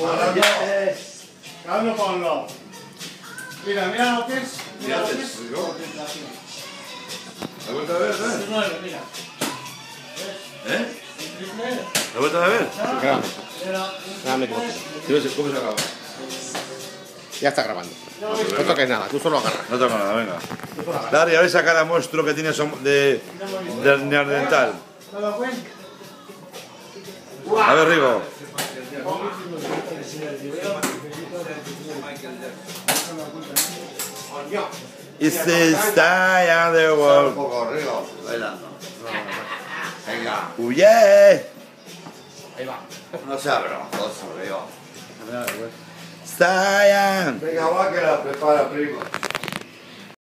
Uno para un lado. Mira, mira lo que es. Mira lo que es. ¿La vuelta de ver, eh? mira. ¿Eh? ¿La vuelta de ver? Dame. ¿Cómo se acaba? Ya está grabando. No toques nada, tú solo agarras. No toco nada, venga. Dari, a ver esa cara monstruo que tiene de, de neandertal. ¿No lo? A ver, Rigo. It's the style of the Un world. poco arriba, bailando. Venga, Oh yeah. Ahí va. no sea vergonzoso, Río. Style. Venga, va que la prepara, primo.